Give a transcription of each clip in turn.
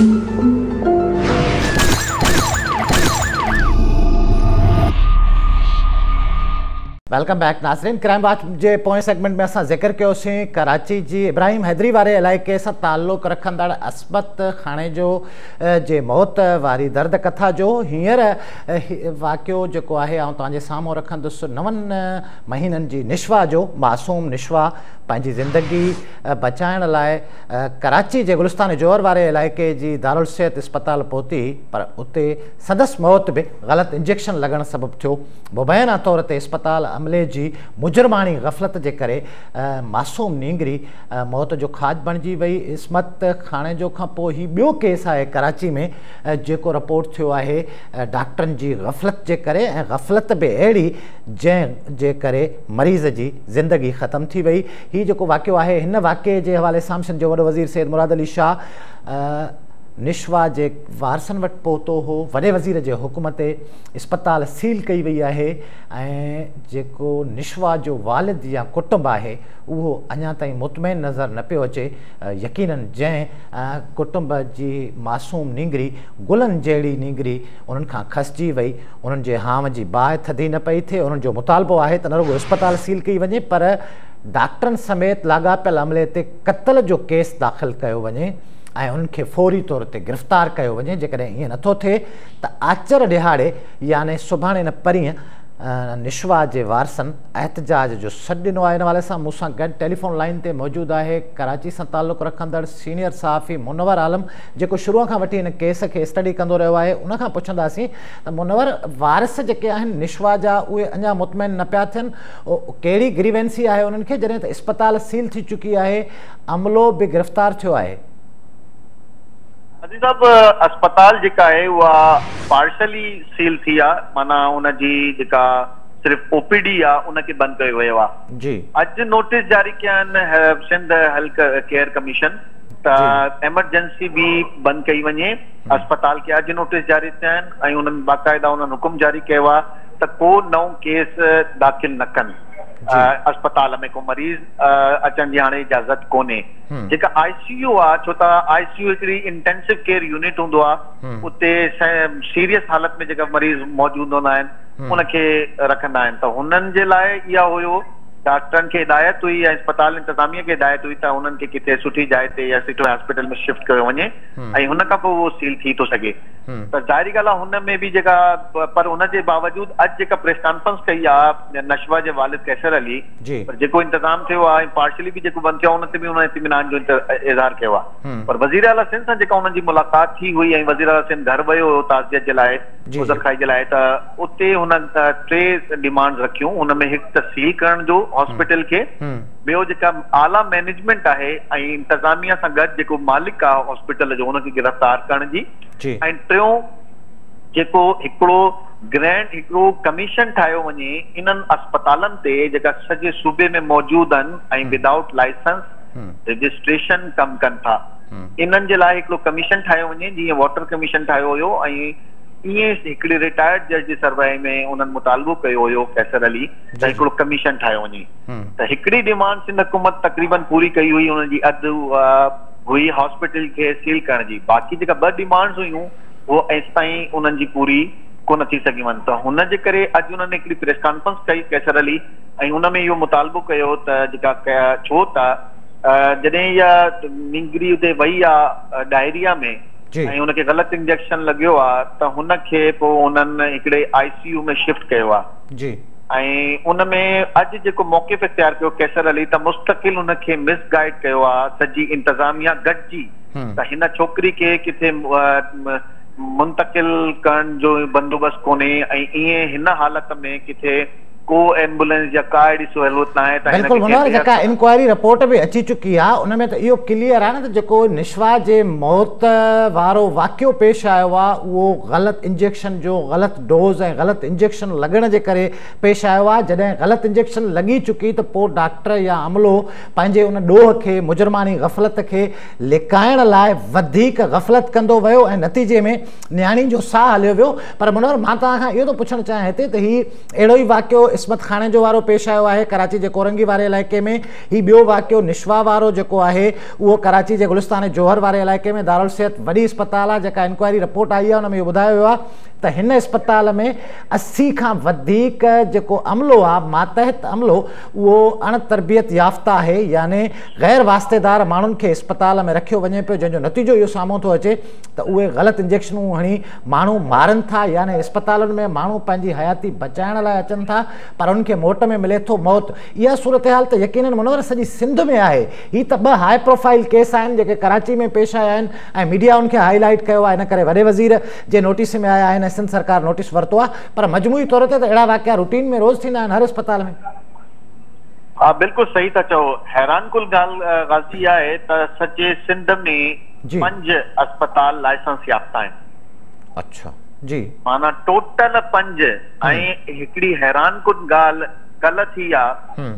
Música welcome back Nasreen crime बाग के पोएं segment में असां ज़िक्र कयोसीं कराची जी इब्राहिम हैदरी वारे इलाइक़े सां ताल्लुकु रखंदड़ अस्बत खाने जो जे मौत वारी दर्द कथा जो हिंसर वाक्य जो है आउं तव्हांजे साम्हूं रखंदुसि महीन की जी निश्वा जो मासूम निश्वा पंहिंजी ज़िंदगी बचाइण लाइ कराची के गुलस्तान जोहर इलाके की दारुल सेहत अस्पताल पहुती पर उत संदसि मौत भी गलत इंजेक्शन लगन सबब थो मुबैना तौर पर अस्पताल हमले जी मुजरमाणी ग़फ़लत जे करे मासूम नीगरी मौत जो खाद बणिजी वई इस्मत खाणे जो खां पोइ ही ॿियो केस आहे कराची में जेको रिपोर्ट थियो आहे डॉक्टरनि जी ग़फ़लत जे करे ऐं ग़फ़लत बि अहिड़ी जंहिं जे करे मरीज़ जी ज़िंदगी ख़तम थी वई हीउ जेको वाक़ियो आहे हिन वाक़े जे हवाले सां सिंध जो वॾो वज़ीर सैद मुराद अली शाह نشوا کے وارسن وتو ہو وے وزیر کے حکمت اسپتال سیل کئی وی ہے نشوا جو والد یا کٹمب ہے وہ اِنہ تھی مطمئن نظر نہ پہ اچے یقیناً جن کٹ جی ماسم نیگری گلن جڑی نیگری ان کسجی وئی ان کے ہام کی باہ تھدی نہ پی تھی ان مطالبہ ہے تو اسپتال سیل کئی وجے پر ڈاکٹر سمیت لاگاپل عملے کے قتل جو کیس داخل کیا وجے ऐं उन्हनि फौरी तौर ते गिरफ़्तार कयो वञे जेकॾहिं ईअं नथो थिए त आचर ॾिहाड़े याने सुभाणे न परींह निश्वा जे वारसनि एहतजाज जो सॾु ॾिनो आहे इन वाले सां मूंसां गॾु टेलीफोन लाइन ते मौजूदु आहे कराची सां ताल्लुक रखंदड़ सीनियर साफ़ी मुनवर आलम जेको शुरूअ खां वठी हिन केस खे स्टडी कंदो रहियो आहे उनखां पुछंदासीं त मुनवर वारस जेके आहिनि निश्वा जा उहे अञा मुतमैन न पिया थियनि उहो कहिड़ी ग्रीवेंसी आहे उन्हनि खे जॾहिं त इस्पताल सील थी चुकी आहे अमलो बि गिरफ़्तार थियो आहे सभु अस्पताल जेका आहे उहा पार्शली सील थी आहे माना उनजी जेका सिर्फ़ु ओपीडी आहे उनखे बंदि कयो वियो आहे अॼु नोटिस जारी कया आहिनि सिंध हेल्थ केयर कमीशन त एमरजेंसी बि बंदि कई वञे अस्पताल खे अॼु नोटिस जारी थिया आहिनि ऐं उन्हनि बाक़ाइदा हुकुम जारी कयो आहे त को नओं केस दाख़िल न कनि अस्पताल में को मरीज़ अचण जी हाणे जा ज़त कोन्हे जेका आई सी यू आहे छो त आई सी यू हिकिड़ी इंटेंसिव केयर यूनिट हूंदो आहे उते सीरियस हालत में जेका मरीज़ मौजूदु हूंदा आहिनि उनखे रखंदा आहिनि त हुननि जे लाइ इहा हुयो डॉक्टरनि खे हिदायत हुई ऐं अस्पताल इंतिज़ामिया खे हिदायत हुई त हुननि खे किथे सुठी जाइ ते या सुठे हॉस्पिटल में शिफ्ट कयो वञे ऐं हुन खां पोइ उहो सील थी थो सघे त ज़ाहिरी ॻाल्हि आहे हुन में बि जेका पर हुन जे बावजूदु अॼु जेका प्रेस कॉन्फ्रेंस कई आहे नशवा जे वालिद कैसर अली पर जेको इंतज़ाम थियो आहे ऐं पार्शली बि जेको बंदि थियो आहे हुन ते बि हुन इतमिनान जो इज़हार कयो आहे पर वज़ीर आला सिंध सां जेका हुननि जी मुलाक़ात थी हुई ऐं वज़ीर आला सिंध घर वियो हुयो ताज़ियत जे लाइ गुज़रखाई जे लाइ त उते हुन टे डिमांड रखियूं हुन में हिकु त करण जो हॉस्पिटल खे ॿियो जेका आला मैनेजमेंट आहे ऐं इंतिज़ामिया सां गॾु जेको मालिक आहे हॉस्पिटल जो हुनखे गिरफ़्तार करण जी ऐं टियों जेको हिकिड़ो ग्रैंड हिकिड़ो कमीशन ठाहियो वञे इन्हनि अस्पतालनि ते जेका सॼे सूबे में मौजूदु आहिनि ऐं विदाउट लाइसेंस रजिस्ट्रेशन कमु कनि था इन्हनि जे लाइ हिकिड़ो कमीशन ठाहियो वञे जीअं वॉटर कमीशन ठाहियो हुयो ऐं ईअं हिकिड़े रिटायर्ड जज जे सर्वे में हुननि मुतालबो कयो हुयो कैसर अली त हिकिड़ो कमीशन ठाहियो वञे त हिकिड़ी डिमांड सिंध हुकूमत तक़रीबन पूरी कई हुई हुननि अधु हुई हॉस्पिटल खे सील करण जी बाक़ी जेका ॿ डिमांड्स हुयूं उहो एसिताईं उन्हनि जी पूरी कोन थी सघियूं आहिनि त हुनजे करे अॼु हिकिड़ी प्रेस कॉन्फ्रेंस कई कैसर अली ऐं उनमें इहो मुतालबो कयो त जेका छो त जॾहिं इहा हुते वई आहे डायरिया में ऐं हुनखे ग़लति इंजेक्शन लॻियो आहे त हुनखे पोइ हुननि हिकिड़े आई सी यू में शिफ्ट कयो आहे ऐं उनमें अॼु जेको मौक़े ते तयारु कयो कैसर अली त मुस्तकिल हुनखे मिसगाइड कयो आहे सॼी इंतिज़ामिया गॾिजी त हिन छोकिरी खे किथे मुंतकिल करण जो बंदोबस्तु कोन्हे ऐं ईअं हिन हालत में किथे को एम्बुलेंस या का अहिड़ी सहूलियत त बिल्कुलु जेका इंक्वायरी रिपोर्ट बि अची चुकी आहे उन में त इहो क्लियर आहे न त जेको निश्वा जे मौत वारो वाक़ियो पेश आयो आहे उहो ग़लति इंजेक्शन जो ग़लति डोज़ ऐं ग़लति इंजेक्शन लॻण जे करे पेश आयो आहे जॾहिं ग़लति इंजेक्शन लॻी चुकी त पोइ डॉक्टर या अमलो पंहिंजे उन ॾोह खे मुजुर्मानी ग़फ़लत खे लिकाइण लाइ वधीक ग़फ़लत कंदो वियो ऐं नतीजे में नियाणियुनि जो साहु हलियो वियो पर मनोहर मां तव्हां खां इहो थो पुछणु चाहियां हिते त हीउ अहिड़ो ई वाकियो क़िस्मत खाने जो वारो पेश आयो आहे कराची जे कोरंगी वारे इलाइक़े में हीउ ॿियो वाकियो निश्वाो जेको आहे उहो कराची जे गुलिस्तान जे जोहर वारे इलाइक़े में दारुल सिहत वॾी इस्पताल आहे जेका इंक्वायरी रिपोर्ट आई आहे उन में इहो ॿुधायो आहे त हिन इस्पताल में असी खां वधीक जेको अमिलो आहे मातहत अमलो उहो अण तरबियत याफ़्ता आहे यानी गैर वास्तेदार माण्हुनि खे इस्पताल में रखियो वञे पियो जंहिंजो नतीजो इहो साम्हूं थो अचे त उहे ग़लति इंजेक्शनूं हणी माण्हू मारनि था याने इस्पतालुनि में माण्हू पंहिंजी हयाती बचाइण लाइ अचनि था پر ان کے موٹ میں ملے تو موت یہ صورتحال تو یقیناً منور سجی سندھ میں آئے ہی تب ہائی پروفائل کیس آئین جے کراچی میں پیش آیا ہیں میڈیا ان کے ہائی لائٹ کہو آئین کرے وڑے وزیر جے نوٹیس میں آیا ہیں ایسن سرکار نوٹیس ورتوا پر مجموعی طور تے تو اڑا واقعہ روٹین میں روز تھی نا ہر اسپتال میں بلکل صحیح تا چاہو حیران کل غازی آئے تا سجے سندھ میں پنج اسپتال لائسنس یافتہ ہیں اچھا माना टोटल पंज ऐं हिकिड़ी हैरान कुन ॻाल्हि कल्ह थी आहे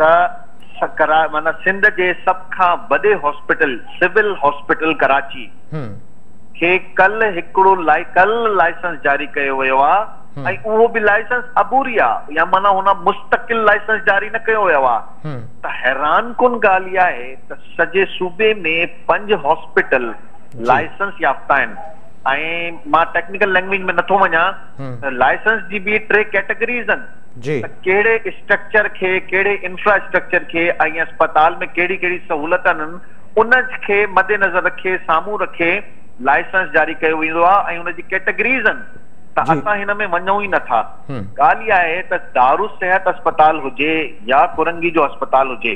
त करा माना सिंध जे सभ खां वॾे हॉस्पिटल सिविल हॉस्पिटल कराची खे कल्ह हिकिड़ो लाइ कल्ह लाइसेंस जारी कयो वियो आहे ऐं उहो बि लाइसेंस अबूरी आहे या माना हुन मुस्तकिल लाइसेंस जारी न कयो वियो आहे त हैरान कुन ॻाल्हि इहा आहे त सॼे सूबे में पंज हॉस्पिटल लाइसेंस याफ़्ता आहिनि ऐं मां टेक्निकल लैंग्वेज में नथो वञा लाइसेंस जी ॿी टे कैटेगरीज़ आहिनि कहिड़े स्ट्रक्चर खे कहिड़े इंफ्रास्ट्रक्चर खे ऐं अस्पताल में कहिड़ी कहिड़ी सहूलियत आहिनि उनखे मदेनज़र रखे साम्हूं रखे लाइसेंस जारी कयो वेंदो आहे ऐं कैटेगरीज़ आहिनि त असां हिन में वञूं ई नथा ॻाल्हि इहा आहे त दारू सिहत अस्पताल हुजे या कुरंगी जो अस्पताल हुजे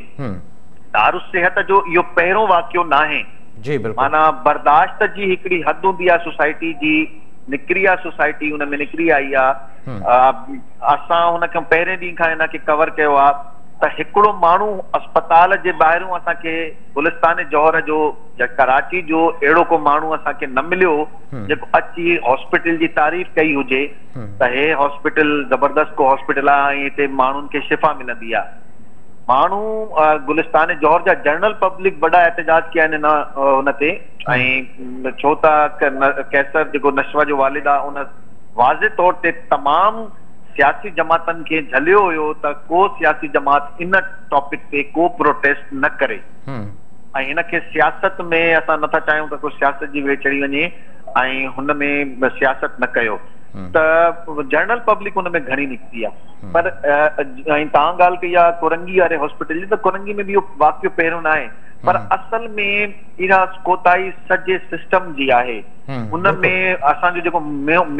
दारू सिहत जो इहो वाक़ियो न आहे जी माना बर्दाश्त जी हिकिड़ी हद हूंदी आहे सोसाइटी जी निकिरी आहे सोसाइटी हुन में निकिरी आई आहे असां हुन खां पहिरें ॾींहं खां हिनखे कवर कयो आहे त हिकिड़ो माण्हू अस्पताल जे ॿाहिरों असांखे पुलिस्तान जोर जो या कराची जो अहिड़ो को माण्हू असांखे न मिलियो जेको अची हॉस्पिटल जी तारीफ़ कई हुजे त हे हॉस्पिटल ज़बरदस्त हॉस्पिटल आहे ऐं हिते माण्हुनि खे शिफ़ा मिलंदी आहे माण्हू गुलिस्तान जौहर जा जनरल पब्लिक वॾा एतिजाज कया आहिनि हिन हुन ते ऐं छो त कैसर जेको नशवा जो वालिद आहे उन वाज़े तौर ते तमामु सियासी जमातनि खे झलियो हुयो त को सियासी जमात इन टॉपिक ते को प्रोटेस्ट न करे ऐं हिनखे सियासत में असां नथा चाहियूं त को सियासत जी वे चढ़ी वञे ऐं हुन में सियासत न कयो त जनरल पब्लिक हुन में घणी निकिती आहे पर ऐं तव्हां ॻाल्हि कई आहे कोरंगी वारे हॉस्पिटल जी त कोरंगी में बि इहो वाकियो पहिरियों न आहे पर असल में इहा कोताही सॼे सिस्टम जी आहे हुन में असांजो जेको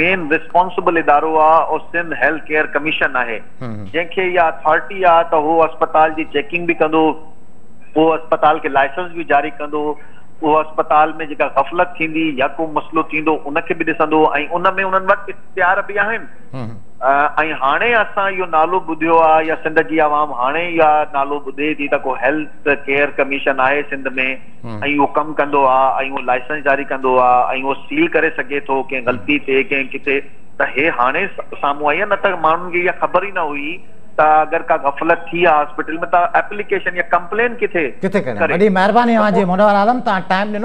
मेन रिस्पॉन्सिबल इदारो आहे उहो सिंध हेल्थ केयर कमीशन आहे जंहिंखे इहा अथॉरिटी आहे त उहो अस्पताल जी चेकिंग बि कंदो उहो अस्पताल खे लाइसेंस बि जारी कंदो उहो अस्पताल में जेका गफ़लत थींदी या को मसलो थींदो उनखे बि ॾिसंदो ऐं उन में उन्हनि वटि इख़्तियार बि आहिनि ऐं हाणे असां इहो नालो ॿुधियो आहे या सिंध जी आवाम हाणे इहा नालो ॿुधे थी त को हेल्थ केयर कमीशन आहे सिंध में ऐं उहो कमु कंदो आहे ऐं उहो लाइसेंस जारी कंदो आहे ऐं उहो सील करे सघे थो कंहिं ग़लती थिए कंहिं किथे त हे हाणे साम्हूं आई आहे न त माण्हुनि खे इहा ख़बर ई न हुई تا تا اگر کا غفلت تھی میں میں اپلیکیشن یا کمپلین کی تھے کتے کریں بڑی مہربانی ٹائم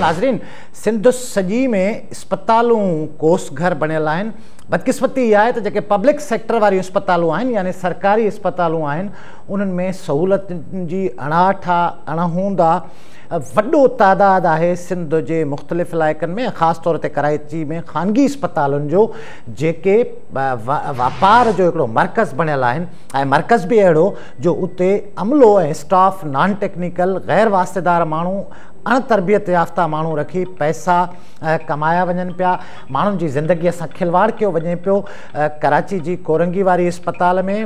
ناظرین سجی اسپتالوں کوس گھر بنے لائن बदकिस्मती इहा आहे त जेके पब्लिक सेक्टर वारियूं इस्पतालूं आहिनि यानी सरकारी अस्पतालूं आहिनि उन्हनि में सहूलियतुनि जी अाठा अणहूंदा वॾो तइदादु आहे सिंध जे मुख़्तलिफ़ इलाइक़नि में ख़ासि तौर ते कराची में ख़ानगी इस्पतालुनि जो जेके वापार जो हिकिड़ो मर्कज़ बणियलु आहिनि ऐं मर्कज़ बि अहिड़ो जो उते अमलो ऐं स्टाफ नॉन टेक्निकल ग़ैर वास्तेदार माण्हू اڑ تربیت یافتہ مانو رکھ پیسہ کمایا وجن پہ مان جی زندگی سے کھلواڑ کیا وجے پی کراچی کوی اسپتال میں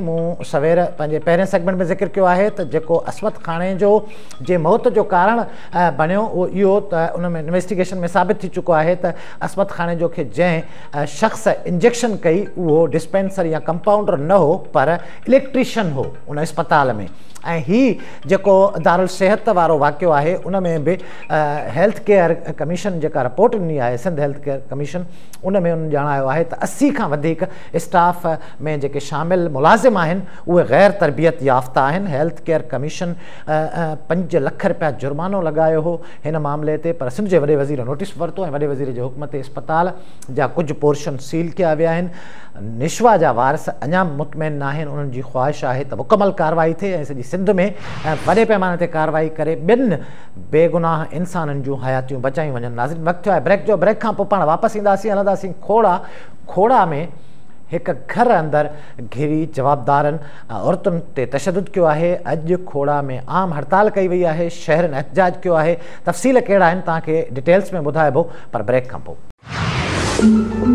سویر پہ پہنے سیگمینٹ میں ذکر کیا ہے تو جو اسمت خانے جو جی موت جو کارن بنو یہ ہوویسٹن میں سابت چُکا ہے تو اسمت خانے جو جن شخص انجیکشن کئی وہ ڈسپینسر یا کمپاؤنڈر نہ ہو پر الیكٹریشن ہو ان اسپتال میں یہ دار الصحت والوں واقع ہے ان میں بھی ہیلتھ کیئر کمشن جا رپورٹ ڈنی ہے سندھ ہیلتھ کمشن ان میں ان جانا ہے تو اسی کا اسٹاف میں شامل ملازمان وہ غیر تربیت یافتہ ہے ہیلتھ کے کمشن پنج لکھ روپیہ جرمانہ لگایا ہونے ماملے پر سندھے ودے وزیر نوٹس وتو وزیر کے حکمت اسپتال جا کچھ پورشن سیل کیا ویا نشوا جاس اجا مطمئن نہ ان کی خواہش ہے تو مکمل کارروائی تھے सिंध में वॾे पैमाने ते कार्रवाई करे ॿिनि बेगुनाह इंसाननि जूं हयातियूं बचायूं वञनि नाज़ थियो आहे ब्रेक जो ब्रेक खां पोइ पाण वापसि ईंदासीं हलंदासीं खोड़ा खोड़ा में हिकु घर अंदरि घिरी जवाबदारनि ऐं औरतुनि ते तशदु कयो आहे अॼु खोड़ा में आम हड़ताल कई वई आहे शहरनि एहतजाज कयो आहे तफ़सील कहिड़ा आहिनि तव्हांखे डिटेल्स में ॿुधाइबो पर ब्रेक खां पोइ